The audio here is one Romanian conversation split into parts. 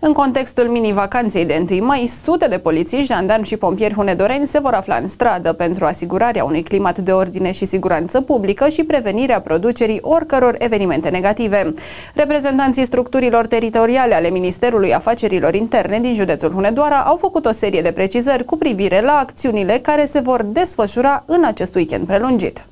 În contextul mini-vacanței de 1 mai, sute de polițiști, jandarmi și pompieri hunedorenți se vor afla în stradă pentru asigurarea unui climat de ordine și siguranță publică și prevenirea producerii oricăror evenimente negative. Reprezentanții structurilor teritoriale ale Ministerului Afacerilor Interne din județul Hunedoara au făcut o serie de precizări cu privire la acțiunile care se vor desfășura în acest weekend prelungit.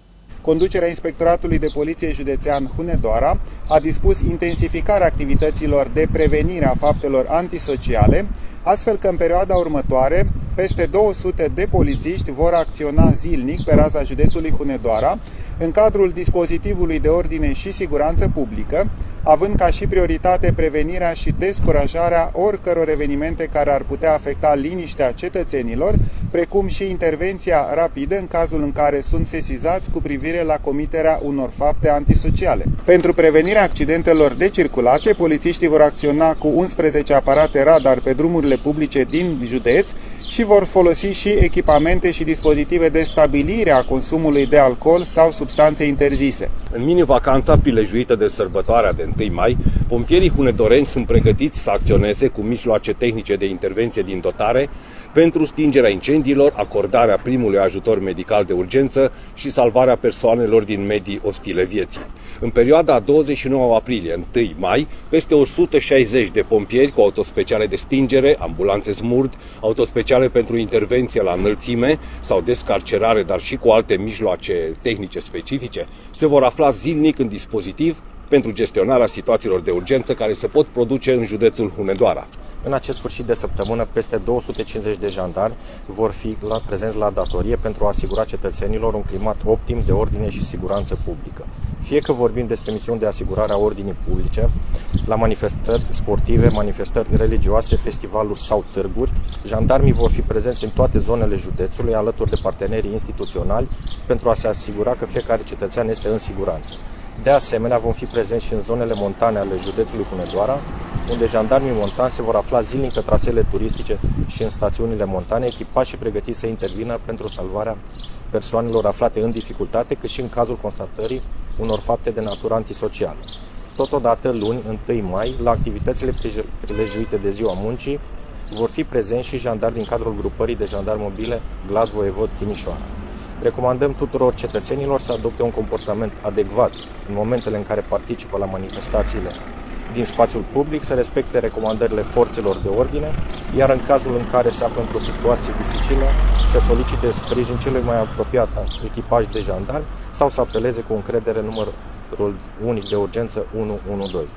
Conducerea Inspectoratului de Poliție Județean Hunedoara a dispus intensificarea activităților de prevenire a faptelor antisociale, astfel că în perioada următoare peste 200 de polițiști vor acționa zilnic pe raza județului Hunedoara, în cadrul dispozitivului de ordine și siguranță publică, având ca și prioritate prevenirea și descurajarea oricăror evenimente care ar putea afecta liniștea cetățenilor, precum și intervenția rapidă în cazul în care sunt sesizați cu privire la comiterea unor fapte antisociale. Pentru prevenirea accidentelor de circulație, polițiștii vor acționa cu 11 aparate radar pe drumurile publice din județ și vor folosi și echipamente și dispozitive de stabilire a consumului de alcool sau substanțe interzise. În mini-vacanța prilejuită de sărbătoarea de 1 mai, pompierii hunedoreni sunt pregătiți să acționeze cu mijloace tehnice de intervenție din dotare pentru stingerea incendiilor, acordarea primului ajutor medical de urgență și salvarea persoanelor din medii ostile vieții. În perioada 29 aprilie-1 mai, peste 160 de pompieri cu autospeciale de stingere, ambulanțe smurd, autospeciale pentru intervenție la înălțime sau descarcerare, dar și cu alte mijloace tehnice specifice, se vor afla zilnic în dispozitiv pentru gestionarea situațiilor de urgență care se pot produce în județul Hunedoara. În acest sfârșit de săptămână, peste 250 de jandarmi vor fi la, prezenți la datorie pentru a asigura cetățenilor un climat optim de ordine și siguranță publică. Fie că vorbim despre misiuni de asigurare a ordinii publice, la manifestări sportive, manifestări religioase, festivaluri sau târguri, jandarmii vor fi prezenți în toate zonele județului, alături de partenerii instituționali, pentru a se asigura că fiecare cetățean este în siguranță. De asemenea, vom fi prezenți și în zonele montane ale județului Hunedoara, unde jandarmii montani se vor afla zilnic pe trasele turistice și în stațiunile montane, echipați și pregătiți să intervină pentru salvarea persoanelor aflate în dificultate, cât și în cazul constatării unor fapte de natură antisocială. Totodată, luni, 1 mai, la activitățile prilejuite de ziua muncii, vor fi prezenți și jandarmi din cadrul grupării de jandarmi mobile Glad Voievod Timișoara. Recomandăm tuturor cetățenilor să adopte un comportament adecvat în momentele în care participă la manifestațiile din spațiul public, să respecte recomandările forțelor de ordine, iar în cazul în care se află într-o situație dificilă, să solicite sprijin celui mai apropiat echipaj de jandarmi sau să apeleze cu încredere numărul unic de urgență 112.